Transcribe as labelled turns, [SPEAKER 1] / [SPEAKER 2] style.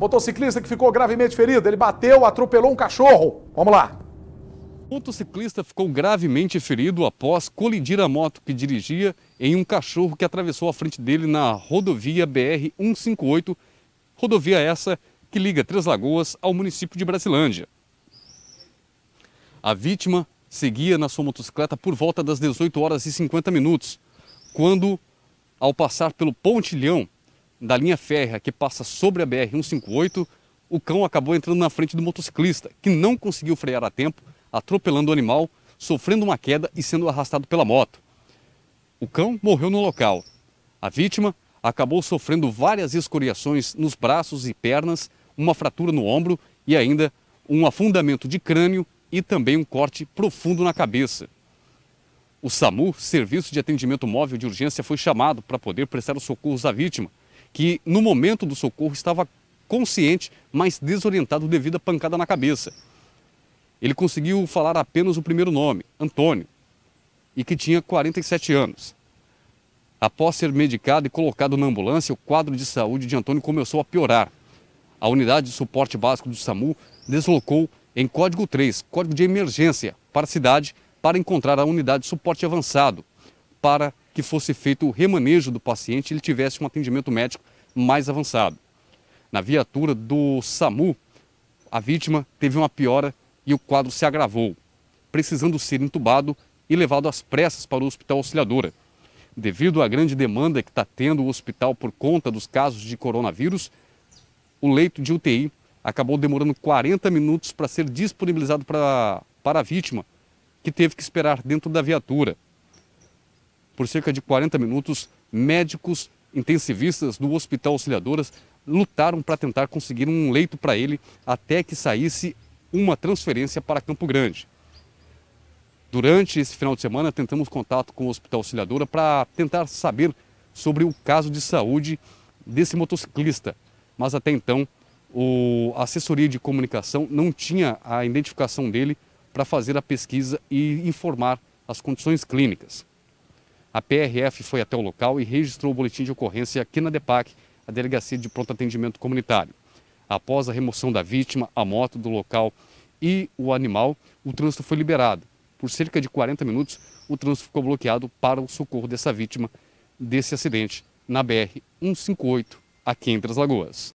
[SPEAKER 1] Motociclista que ficou gravemente ferido, ele bateu, atropelou um cachorro. Vamos lá.
[SPEAKER 2] Motociclista ficou gravemente ferido após colidir a moto que dirigia em um cachorro que atravessou a frente dele na rodovia BR-158, rodovia essa que liga Três Lagoas ao município de Brasilândia. A vítima seguia na sua motocicleta por volta das 18 horas e 50 minutos, quando, ao passar pelo pontilhão da linha férrea que passa sobre a BR-158, o cão acabou entrando na frente do motociclista, que não conseguiu frear a tempo, atropelando o animal, sofrendo uma queda e sendo arrastado pela moto. O cão morreu no local. A vítima acabou sofrendo várias escoriações nos braços e pernas, uma fratura no ombro e ainda um afundamento de crânio e também um corte profundo na cabeça. O SAMU, Serviço de Atendimento Móvel de Urgência, foi chamado para poder prestar os socorros à vítima, que no momento do socorro estava consciente, mas desorientado devido à pancada na cabeça. Ele conseguiu falar apenas o primeiro nome, Antônio, e que tinha 47 anos. Após ser medicado e colocado na ambulância, o quadro de saúde de Antônio começou a piorar. A unidade de suporte básico do SAMU deslocou em código 3, código de emergência, para a cidade para encontrar a unidade de suporte avançado, para que fosse feito o remanejo do paciente e ele tivesse um atendimento médico mais avançado. Na viatura do SAMU, a vítima teve uma piora e o quadro se agravou, precisando ser entubado e levado às pressas para o Hospital Auxiliadora. Devido à grande demanda que está tendo o hospital por conta dos casos de coronavírus, o leito de UTI acabou demorando 40 minutos para ser disponibilizado para, para a vítima, que teve que esperar dentro da viatura. Por cerca de 40 minutos, médicos intensivistas do Hospital Auxiliadoras lutaram para tentar conseguir um leito para ele até que saísse uma transferência para Campo Grande. Durante esse final de semana, tentamos contato com o Hospital Auxiliadora para tentar saber sobre o caso de saúde desse motociclista, mas até então a assessoria de comunicação não tinha a identificação dele para fazer a pesquisa e informar as condições clínicas. A PRF foi até o local e registrou o boletim de ocorrência aqui na DEPAC, a Delegacia de Pronto Atendimento Comunitário. Após a remoção da vítima, a moto do local e o animal, o trânsito foi liberado. Por cerca de 40 minutos, o trânsito ficou bloqueado para o socorro dessa vítima desse acidente na BR 158, aqui entre as Lagoas.